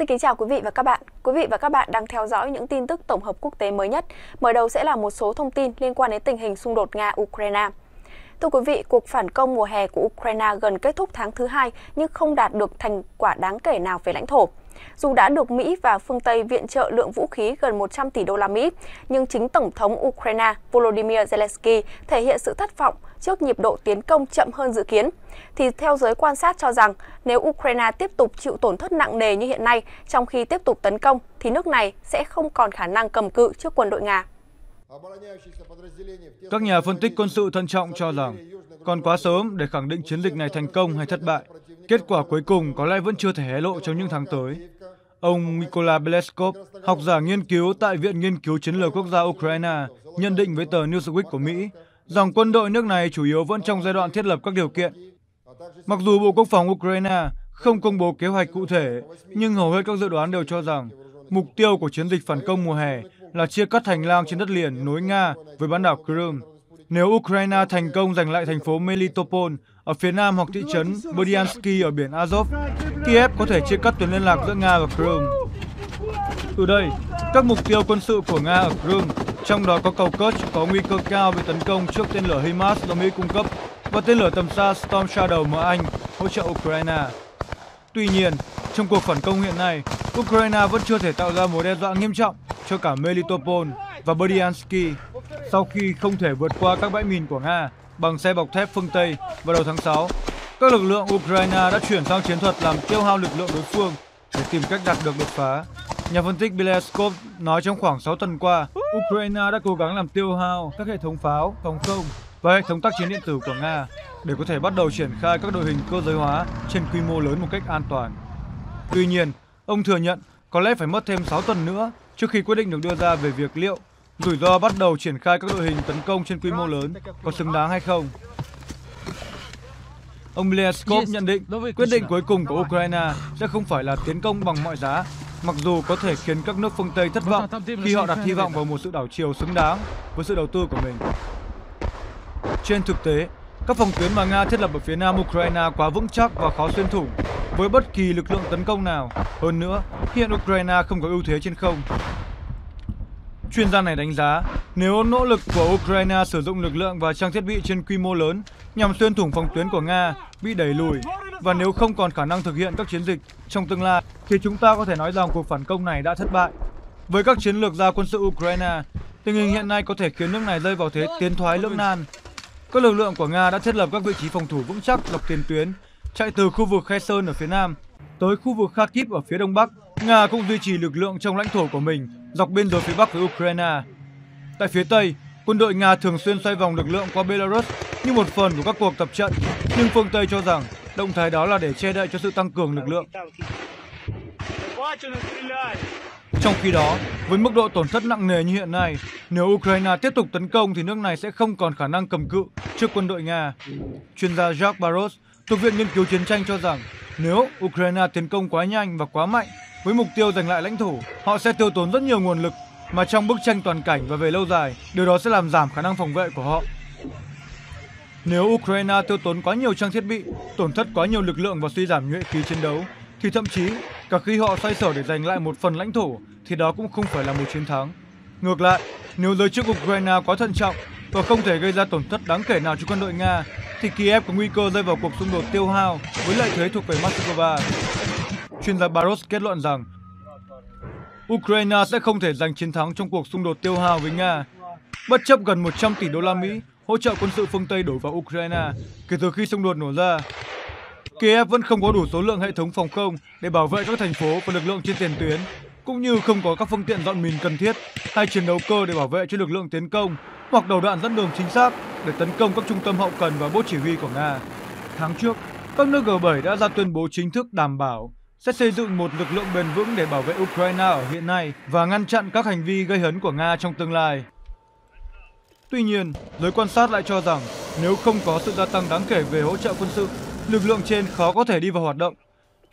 Xin kính chào quý vị và các bạn. Quý vị và các bạn đang theo dõi những tin tức tổng hợp quốc tế mới nhất. Mở đầu sẽ là một số thông tin liên quan đến tình hình xung đột Nga-Ukraine. Thưa quý vị, cuộc phản công mùa hè của Ukraine gần kết thúc tháng thứ hai nhưng không đạt được thành quả đáng kể nào về lãnh thổ. Dù đã được Mỹ và phương Tây viện trợ lượng vũ khí gần 100 tỷ đô la Mỹ, nhưng chính Tổng thống Ukraine Volodymyr Zelensky thể hiện sự thất vọng trước nhịp độ tiến công chậm hơn dự kiến. Thì theo giới quan sát cho rằng, nếu Ukraine tiếp tục chịu tổn thất nặng nề như hiện nay, trong khi tiếp tục tấn công, thì nước này sẽ không còn khả năng cầm cự trước quân đội Nga. Các nhà phân tích quân sự thận trọng cho rằng còn quá sớm để khẳng định chiến dịch này thành công hay thất bại. Kết quả cuối cùng có lẽ vẫn chưa thể hé lộ trong những tháng tới. Ông Mykola Beleskov, học giả nghiên cứu tại Viện Nghiên cứu Chiến lược Quốc gia Ukraine, nhận định với tờ Newsweek của Mỹ rằng quân đội nước này chủ yếu vẫn trong giai đoạn thiết lập các điều kiện. Mặc dù Bộ Quốc phòng Ukraine không công bố kế hoạch cụ thể, nhưng hầu hết các dự đoán đều cho rằng mục tiêu của chiến dịch phản công mùa hè là chia cắt hành lang trên đất liền nối Nga với bán đảo Crimea. Nếu Ukraine thành công giành lại thành phố Melitopol ở phía nam hoặc thị trấn Berdyansky ở biển Azov, Kiev có thể chia cắt tuyến liên lạc giữa Nga và Crimea. Từ đây, các mục tiêu quân sự của Nga ở Crimea, trong đó có cầu Kerch có nguy cơ cao bị tấn công trước tên lửa HIMARS do Mỹ cung cấp và tên lửa tầm xa Storm Shadow mà Anh hỗ trợ Ukraine. Tuy nhiên, trong cuộc phản công hiện nay, Ukraine vẫn chưa thể tạo ra mối đe dọa nghiêm trọng cho cả Melitopol và Berdyansky sau khi không thể vượt qua các bãi mìn của Nga bằng xe bọc thép phương Tây vào đầu tháng 6. Các lực lượng Ukraine đã chuyển sang chiến thuật làm tiêu hao lực lượng đối phương để tìm cách đạt được đột phá. Nhà phân tích Beleskov nói trong khoảng 6 tuần qua, Ukraine đã cố gắng làm tiêu hao các hệ thống pháo, phòng không và hệ thống tác chiến điện tử của Nga để có thể bắt đầu triển khai các đội hình cơ giới hóa trên quy mô lớn một cách an toàn. Tuy nhiên, ông thừa nhận có lẽ phải mất thêm 6 tuần nữa trước khi quyết định được đưa ra về việc liệu rủi ro bắt đầu triển khai các đội hình tấn công trên quy mô lớn có xứng đáng hay không. Ông Leskov nhận định quyết định cuối cùng của Ukraine sẽ không phải là tiến công bằng mọi giá, mặc dù có thể khiến các nước phương Tây thất vọng khi họ đặt hy vọng vào một sự đảo chiều xứng đáng với sự đầu tư của mình. Trên thực tế, các phòng tuyến mà Nga thiết lập ở phía nam Ukraine quá vững chắc và khó xuyên thủng với bất kỳ lực lượng tấn công nào. Hơn nữa, hiện Ukraine không có ưu thế trên không. Chuyên gia này đánh giá, nếu nỗ lực của Ukraine sử dụng lực lượng và trang thiết bị trên quy mô lớn nhằm xuyên thủng phòng tuyến của Nga bị đẩy lùi và nếu không còn khả năng thực hiện các chiến dịch trong tương lai thì chúng ta có thể nói rằng cuộc phản công này đã thất bại. Với các chiến lược gia quân sự Ukraine, tình hình hiện nay có thể khiến nước này rơi vào thế tiến thoái lưỡng nan. Các lực lượng của Nga đã thiết lập các vị trí phòng thủ vững chắc dọc tiền tuyến, chạy từ khu vực Kherson ở phía nam tới khu vực Kharkiv ở phía đông bắc. Nga cũng duy trì lực lượng trong lãnh thổ của mình dọc biên giới phía bắc với Ukraine. Tại phía tây, quân đội Nga thường xuyên xoay vòng lực lượng qua Belarus như một phần của các cuộc tập trận, nhưng phương Tây cho rằng động thái đó là để che đậy cho sự tăng cường lực lượng. Trong khi đó, với mức độ tổn thất nặng nề như hiện nay, nếu Ukraine tiếp tục tấn công thì nước này sẽ không còn khả năng cầm cự trước quân đội Nga. Chuyên gia Jacques Barros thuộc Viện Nghiên cứu Chiến tranh cho rằng nếu Ukraine tiến công quá nhanh và quá mạnh với mục tiêu giành lại lãnh thổ, họ sẽ tiêu tốn rất nhiều nguồn lực mà trong bức tranh toàn cảnh và về lâu dài, điều đó sẽ làm giảm khả năng phòng vệ của họ. Nếu Ukraine tiêu tốn quá nhiều trang thiết bị, tổn thất quá nhiều lực lượng và suy giảm nhuệ khí chiến đấu, thì thậm chí cả khi họ xoay sở để giành lại một phần lãnh thổ, thì đó cũng không phải là một chiến thắng. Ngược lại, nếu giới chức Ukraine quá thận trọng và không thể gây ra tổn thất đáng kể nào cho quân đội Nga, thì Kiev có nguy cơ rơi vào cuộc xung đột tiêu hao với lợi thế thuộc về Moscow. Chuyên gia Baros kết luận rằng Ukraine sẽ không thể giành chiến thắng trong cuộc xung đột tiêu hao với Nga, bất chấp gần 100 tỷ đô la Mỹ hỗ trợ quân sự phương Tây đổ vào Ukraine kể từ khi xung đột nổ ra. Kiev vẫn không có đủ số lượng hệ thống phòng không để bảo vệ các thành phố và lực lượng trên tiền tuyến, cũng như không có các phương tiện dọn mìn cần thiết hay chiến đấu cơ để bảo vệ cho lực lượng tiến công hoặc đầu đạn dẫn đường chính xác để tấn công các trung tâm hậu cần và bốt chỉ huy của Nga. Tháng trước, các nước G7 đã ra tuyên bố chính thức đảm bảo sẽ xây dựng một lực lượng bền vững để bảo vệ Ukraine ở hiện nay và ngăn chặn các hành vi gây hấn của Nga trong tương lai. Tuy nhiên, giới quan sát lại cho rằng nếu không có sự gia tăng đáng kể về hỗ trợ quân sự, lực lượng trên khó có thể đi vào hoạt động.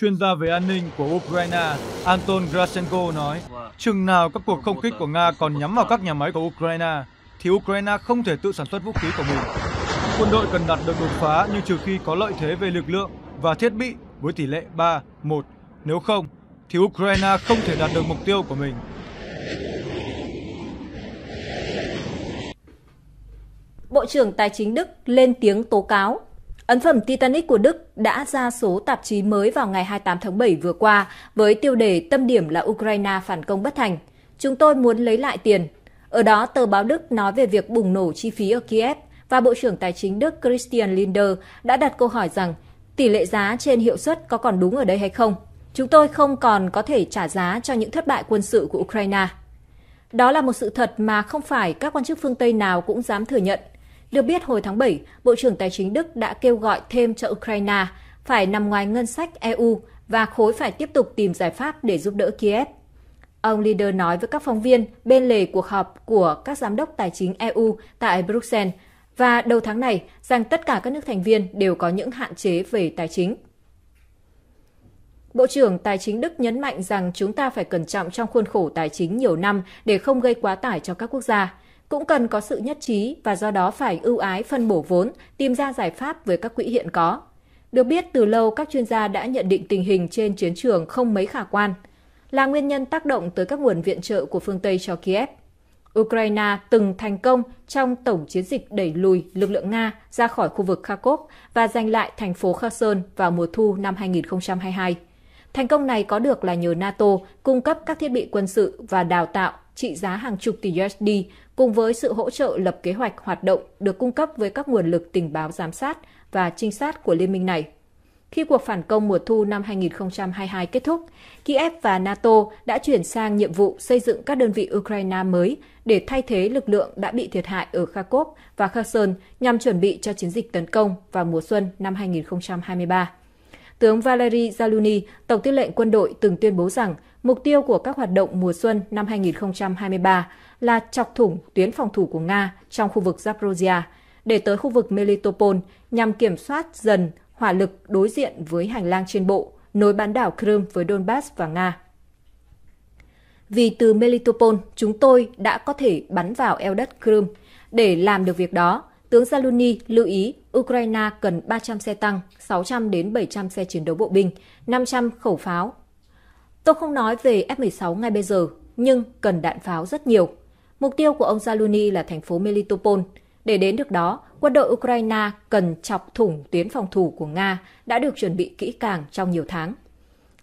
Chuyên gia về an ninh của Ukraine Anton Grasenko nói, chừng nào các cuộc không kích của Nga còn nhắm vào các nhà máy của Ukraine, thì Ukraine không thể tự sản xuất vũ khí của mình. Quân đội cần đạt được đột phá nhưng trừ khi có lợi thế về lực lượng và thiết bị với tỷ lệ 3, 1. Nếu không, thì Ukraine không thể đạt được mục tiêu của mình. Bộ trưởng Tài chính Đức lên tiếng tố cáo. Ấn phẩm Titanic của Đức đã ra số tạp chí mới vào ngày 28 tháng 7 vừa qua với tiêu đề tâm điểm là Ukraine phản công bất thành. Chúng tôi muốn lấy lại tiền. Ở đó, tờ báo Đức nói về việc bùng nổ chi phí ở Kiev và Bộ trưởng Tài chính Đức Christian Lindner đã đặt câu hỏi rằng tỷ lệ giá trên hiệu suất có còn đúng ở đây hay không? Chúng tôi không còn có thể trả giá cho những thất bại quân sự của Ukraine. Đó là một sự thật mà không phải các quan chức phương Tây nào cũng dám thừa nhận. Được biết hồi tháng 7, Bộ trưởng Tài chính Đức đã kêu gọi thêm cho Ukraine phải nằm ngoài ngân sách EU và khối phải tiếp tục tìm giải pháp để giúp đỡ Kiev. Ông Leader nói với các phóng viên bên lề cuộc họp của các giám đốc tài chính EU tại Bruxelles và đầu tháng này rằng tất cả các nước thành viên đều có những hạn chế về tài chính. Bộ trưởng Tài chính Đức nhấn mạnh rằng chúng ta phải cẩn trọng trong khuôn khổ tài chính nhiều năm để không gây quá tải cho các quốc gia. Cũng cần có sự nhất trí và do đó phải ưu ái phân bổ vốn, tìm ra giải pháp với các quỹ hiện có. Được biết từ lâu các chuyên gia đã nhận định tình hình trên chiến trường không mấy khả quan, là nguyên nhân tác động tới các nguồn viện trợ của phương Tây cho Kiev. Ukraine từng thành công trong tổng chiến dịch đẩy lùi lực lượng Nga ra khỏi khu vực Kharkov và giành lại thành phố Kherson vào mùa thu năm 2022. Thành công này có được là nhờ NATO cung cấp các thiết bị quân sự và đào tạo trị giá hàng chục tỷ USD cùng với sự hỗ trợ lập kế hoạch hoạt động được cung cấp với các nguồn lực tình báo giám sát và trinh sát của liên minh này. Khi cuộc phản công mùa thu năm 2022 kết thúc, Kiev và NATO đã chuyển sang nhiệm vụ xây dựng các đơn vị Ukraine mới để thay thế lực lượng đã bị thiệt hại ở Kharkov và Kherson nhằm chuẩn bị cho chiến dịch tấn công vào mùa xuân năm 2023. Tướng Valery Zaluni, Tổng tư lệnh quân đội từng tuyên bố rằng mục tiêu của các hoạt động mùa xuân năm 2023 là chọc thủng tuyến phòng thủ của Nga trong khu vực Zaporozhia để tới khu vực Melitopol nhằm kiểm soát dần hỏa lực đối diện với hành lang trên bộ, nối bán đảo Crimea với Donbass và Nga. Vì từ Melitopol, chúng tôi đã có thể bắn vào eo đất Crimea. Để làm được việc đó, tướng Zaluni lưu ý Ukraine cần 300 xe tăng, 600 đến 700 xe chiến đấu bộ binh, 500 khẩu pháo. Tôi không nói về F-16 ngay bây giờ, nhưng cần đạn pháo rất nhiều. Mục tiêu của ông Zaluni là thành phố Melitopol. Để đến được đó, quân đội Ukraine cần chọc thủng tuyến phòng thủ của Nga đã được chuẩn bị kỹ càng trong nhiều tháng.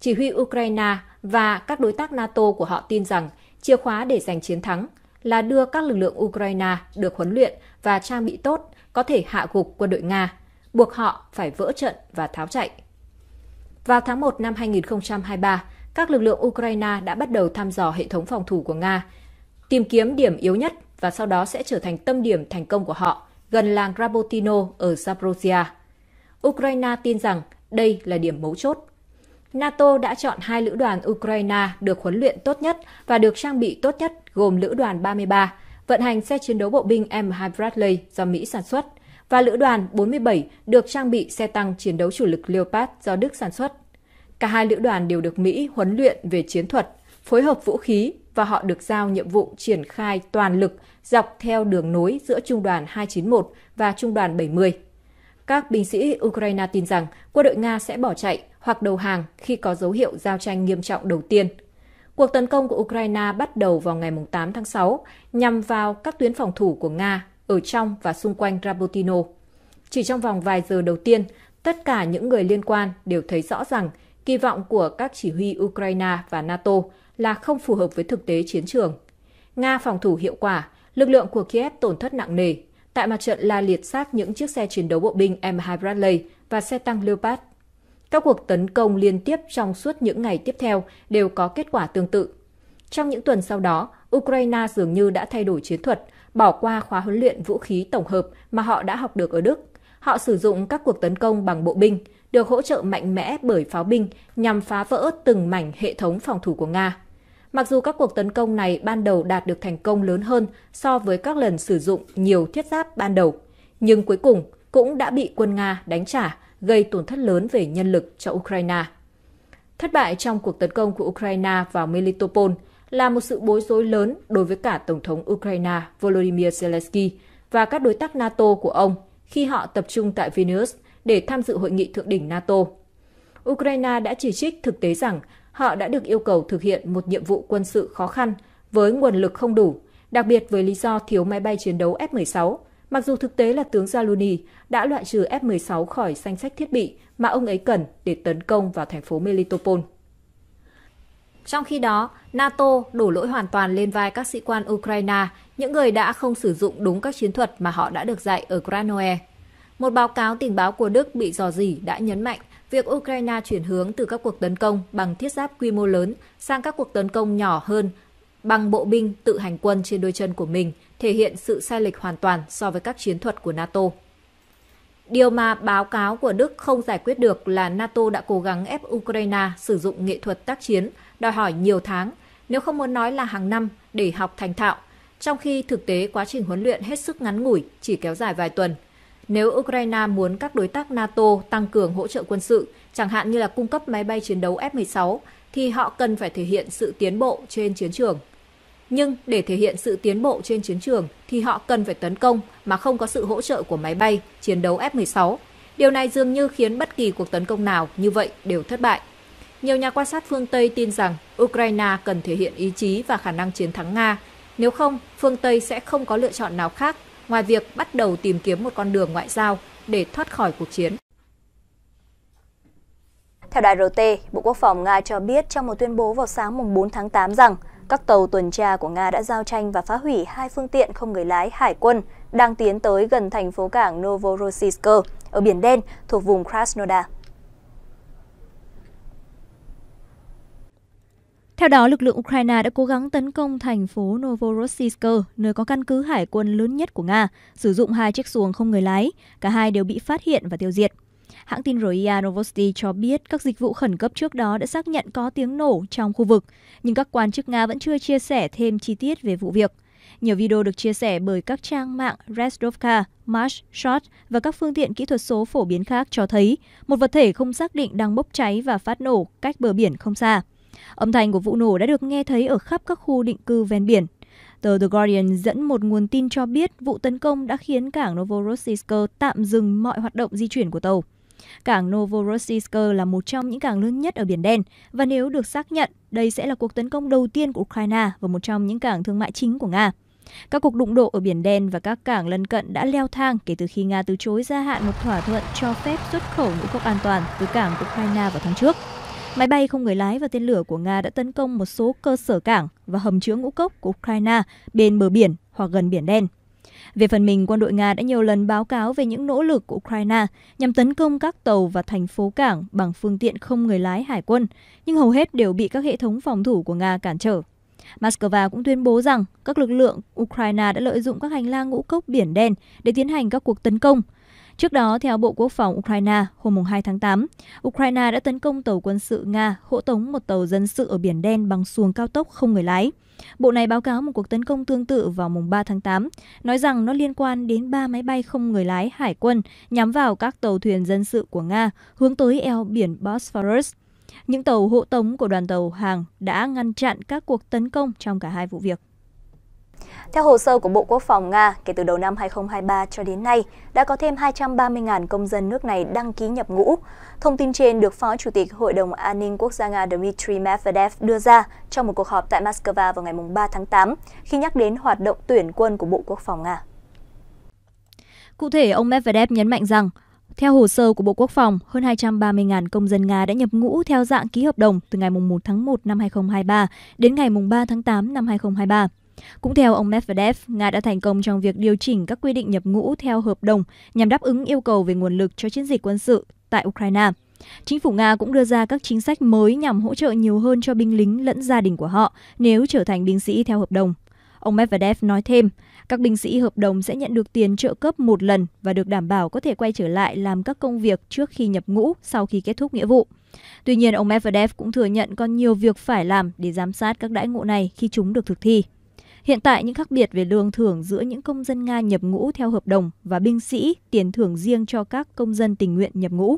Chỉ huy Ukraine và các đối tác NATO của họ tin rằng chìa khóa để giành chiến thắng là đưa các lực lượng Ukraine được huấn luyện và trang bị tốt có thể hạ gục quân đội Nga, buộc họ phải vỡ trận và tháo chạy. Vào tháng 1 năm 2023, các lực lượng Ukraine đã bắt đầu thăm dò hệ thống phòng thủ của Nga, tìm kiếm điểm yếu nhất và sau đó sẽ trở thành tâm điểm thành công của họ gần làng Rabotino ở Zaporozhia. Ukraine tin rằng đây là điểm mấu chốt. NATO đã chọn hai lữ đoàn Ukraine được huấn luyện tốt nhất và được trang bị tốt nhất gồm lữ đoàn 33, vận hành xe chiến đấu bộ binh M2 Bradley do Mỹ sản xuất, và lữ đoàn 47 được trang bị xe tăng chiến đấu chủ lực Leopard do Đức sản xuất. Cả hai lữ đoàn đều được Mỹ huấn luyện về chiến thuật, phối hợp vũ khí và họ được giao nhiệm vụ triển khai toàn lực dọc theo đường nối giữa Trung đoàn 291 và Trung đoàn 70. Các binh sĩ Ukraine tin rằng quân đội Nga sẽ bỏ chạy hoặc đầu hàng khi có dấu hiệu giao tranh nghiêm trọng đầu tiên. Cuộc tấn công của Ukraine bắt đầu vào ngày 8 tháng 6 nhằm vào các tuyến phòng thủ của Nga ở trong và xung quanh Rabotino. Chỉ trong vòng vài giờ đầu tiên, tất cả những người liên quan đều thấy rõ rằng kỳ vọng của các chỉ huy Ukraine và NATO là không phù hợp với thực tế chiến trường. Nga phòng thủ hiệu quả, lực lượng của Kiev tổn thất nặng nề. Tại mặt trận là liệt xác những chiếc xe chiến đấu bộ binh M2 Bradley và xe tăng Leopard. Các cuộc tấn công liên tiếp trong suốt những ngày tiếp theo đều có kết quả tương tự. Trong những tuần sau đó, Ukraine dường như đã thay đổi chiến thuật, bỏ qua khóa huấn luyện vũ khí tổng hợp mà họ đã học được ở Đức. Họ sử dụng các cuộc tấn công bằng bộ binh, được hỗ trợ mạnh mẽ bởi pháo binh nhằm phá vỡ từng mảnh hệ thống phòng thủ của Nga. Mặc dù các cuộc tấn công này ban đầu đạt được thành công lớn hơn so với các lần sử dụng nhiều thiết giáp ban đầu, nhưng cuối cùng cũng đã bị quân Nga đánh trả, gây tổn thất lớn về nhân lực cho Ukraine. Thất bại trong cuộc tấn công của Ukraine vào Melitopol là một sự bối rối lớn đối với cả Tổng thống Ukraine Volodymyr Zelensky và các đối tác NATO của ông khi họ tập trung tại Vilnius để tham dự hội nghị thượng đỉnh NATO. Ukraine đã chỉ trích thực tế rằng họ đã được yêu cầu thực hiện một nhiệm vụ quân sự khó khăn với nguồn lực không đủ, đặc biệt với lý do thiếu máy bay chiến đấu F-16, mặc dù thực tế là tướng Zaluni đã loại trừ F-16 khỏi danh sách thiết bị mà ông ấy cần để tấn công vào thành phố Melitopol. Trong khi đó, NATO đổ lỗi hoàn toàn lên vai các sĩ quan Ukraine, những người đã không sử dụng đúng các chiến thuật mà họ đã được dạy ở Granoe. Một báo cáo tình báo của Đức bị dò dỉ đã nhấn mạnh việc Ukraine chuyển hướng từ các cuộc tấn công bằng thiết giáp quy mô lớn sang các cuộc tấn công nhỏ hơn bằng bộ binh tự hành quân trên đôi chân của mình thể hiện sự sai lệch hoàn toàn so với các chiến thuật của NATO. Điều mà báo cáo của Đức không giải quyết được là NATO đã cố gắng ép Ukraine sử dụng nghệ thuật tác chiến, đòi hỏi nhiều tháng, nếu không muốn nói là hàng năm để học thành thạo, trong khi thực tế quá trình huấn luyện hết sức ngắn ngủi, chỉ kéo dài vài tuần. Nếu Ukraine muốn các đối tác NATO tăng cường hỗ trợ quân sự, chẳng hạn như là cung cấp máy bay chiến đấu F-16, thì họ cần phải thể hiện sự tiến bộ trên chiến trường. Nhưng để thể hiện sự tiến bộ trên chiến trường thì họ cần phải tấn công mà không có sự hỗ trợ của máy bay chiến đấu F-16. Điều này dường như khiến bất kỳ cuộc tấn công nào như vậy đều thất bại. Nhiều nhà quan sát phương Tây tin rằng Ukraine cần thể hiện ý chí và khả năng chiến thắng Nga. Nếu không, phương Tây sẽ không có lựa chọn nào khác ngoài việc bắt đầu tìm kiếm một con đường ngoại giao để thoát khỏi cuộc chiến. Theo đài RT, Bộ Quốc phòng Nga cho biết trong một tuyên bố vào sáng 4 tháng 8 rằng các tàu tuần tra của Nga đã giao tranh và phá hủy hai phương tiện không người lái hải quân đang tiến tới gần thành phố cảng Novorossiysk ở Biển Đen thuộc vùng Krasnodar. Theo đó, lực lượng Ukraine đã cố gắng tấn công thành phố Novorossiysk, nơi có căn cứ hải quân lớn nhất của Nga, sử dụng hai chiếc xuồng không người lái. Cả hai đều bị phát hiện và tiêu diệt. Hãng tin RIA Novosti cho biết các dịch vụ khẩn cấp trước đó đã xác nhận có tiếng nổ trong khu vực, nhưng các quan chức Nga vẫn chưa chia sẻ thêm chi tiết về vụ việc. Nhiều video được chia sẻ bởi các trang mạng Resdovka, Marsh, Shot và các phương tiện kỹ thuật số phổ biến khác cho thấy một vật thể không xác định đang bốc cháy và phát nổ cách bờ biển không xa. Âm thanh của vụ nổ đã được nghe thấy ở khắp các khu định cư ven biển. Tờ The Guardian dẫn một nguồn tin cho biết vụ tấn công đã khiến cảng Novorossiysk tạm dừng mọi hoạt động di chuyển của tàu. Cảng Novorossiysk là một trong những cảng lớn nhất ở Biển Đen và nếu được xác nhận, đây sẽ là cuộc tấn công đầu tiên của Ukraine vào một trong những cảng thương mại chính của Nga. Các cuộc đụng độ ở Biển Đen và các cảng lân cận đã leo thang kể từ khi Nga từ chối gia hạn một thỏa thuận cho phép xuất khẩu ngũ cốc an toàn từ cảng Ukraine vào tháng trước. Máy bay không người lái và tên lửa của Nga đã tấn công một số cơ sở cảng và hầm chứa ngũ cốc của Ukraine bên bờ biển hoặc gần Biển Đen. Về phần mình, quân đội Nga đã nhiều lần báo cáo về những nỗ lực của Ukraine nhằm tấn công các tàu và thành phố cảng bằng phương tiện không người lái hải quân, nhưng hầu hết đều bị các hệ thống phòng thủ của Nga cản trở. Moscow cũng tuyên bố rằng các lực lượng Ukraine đã lợi dụng các hành lang ngũ cốc biển đen để tiến hành các cuộc tấn công. Trước đó, theo Bộ Quốc phòng Ukraine, hôm 2 tháng 8, Ukraine đã tấn công tàu quân sự Nga hộ tống một tàu dân sự ở Biển Đen bằng xuồng cao tốc không người lái. Bộ này báo cáo một cuộc tấn công tương tự vào mùng 3 tháng 8, nói rằng nó liên quan đến ba máy bay không người lái hải quân nhắm vào các tàu thuyền dân sự của Nga hướng tới eo biển Bosphorus. Những tàu hộ tống của đoàn tàu hàng đã ngăn chặn các cuộc tấn công trong cả hai vụ việc. Theo hồ sơ của Bộ Quốc phòng Nga, kể từ đầu năm 2023 cho đến nay, đã có thêm 230.000 công dân nước này đăng ký nhập ngũ. Thông tin trên được Phó Chủ tịch Hội đồng An ninh Quốc gia Nga Dmitry Medvedev đưa ra trong một cuộc họp tại Moscow vào ngày 3 tháng 8, khi nhắc đến hoạt động tuyển quân của Bộ Quốc phòng Nga. Cụ thể, ông Medvedev nhấn mạnh rằng, theo hồ sơ của Bộ Quốc phòng, hơn 230.000 công dân Nga đã nhập ngũ theo dạng ký hợp đồng từ ngày 1 tháng 1 năm 2023 đến ngày 3 tháng 8 năm 2023. Cũng theo ông Medvedev, Nga đã thành công trong việc điều chỉnh các quy định nhập ngũ theo hợp đồng nhằm đáp ứng yêu cầu về nguồn lực cho chiến dịch quân sự tại Ukraine. Chính phủ Nga cũng đưa ra các chính sách mới nhằm hỗ trợ nhiều hơn cho binh lính lẫn gia đình của họ nếu trở thành binh sĩ theo hợp đồng. Ông Medvedev nói thêm, các binh sĩ hợp đồng sẽ nhận được tiền trợ cấp một lần và được đảm bảo có thể quay trở lại làm các công việc trước khi nhập ngũ sau khi kết thúc nghĩa vụ. Tuy nhiên, ông Medvedev cũng thừa nhận còn nhiều việc phải làm để giám sát các đãi ngộ này khi chúng được thực thi. Hiện tại, những khác biệt về lương thưởng giữa những công dân Nga nhập ngũ theo hợp đồng và binh sĩ tiền thưởng riêng cho các công dân tình nguyện nhập ngũ.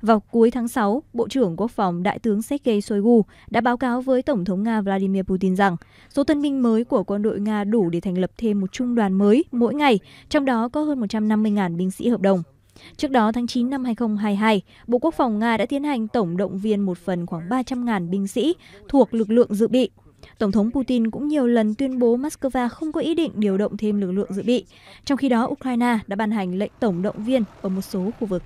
Vào cuối tháng 6, Bộ trưởng Quốc phòng Đại tướng Sergei Shoigu đã báo cáo với Tổng thống Nga Vladimir Putin rằng số tân binh mới của quân đội Nga đủ để thành lập thêm một trung đoàn mới mỗi ngày, trong đó có hơn 150.000 binh sĩ hợp đồng. Trước đó, tháng 9 năm 2022, Bộ Quốc phòng Nga đã tiến hành tổng động viên một phần khoảng 300.000 binh sĩ thuộc lực lượng dự bị. Tổng thống Putin cũng nhiều lần tuyên bố Moscow không có ý định điều động thêm lực lượng dự bị. Trong khi đó, Ukraine đã ban hành lệnh tổng động viên ở một số khu vực.